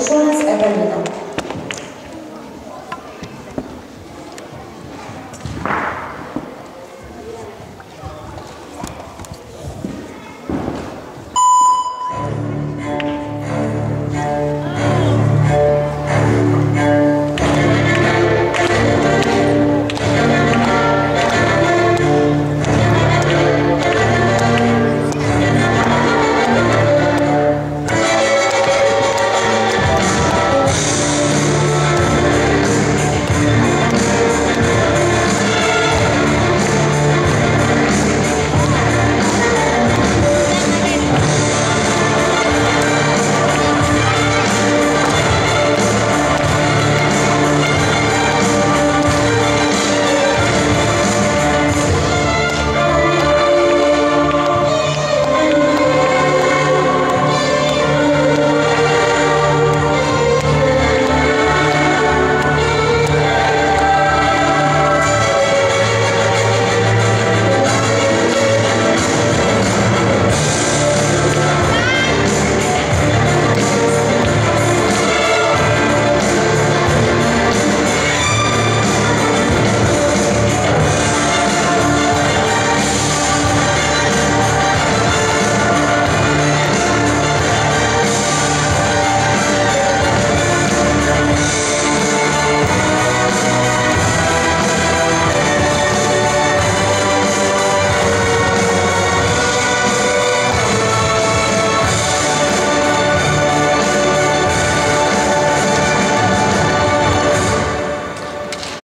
personas en realidad.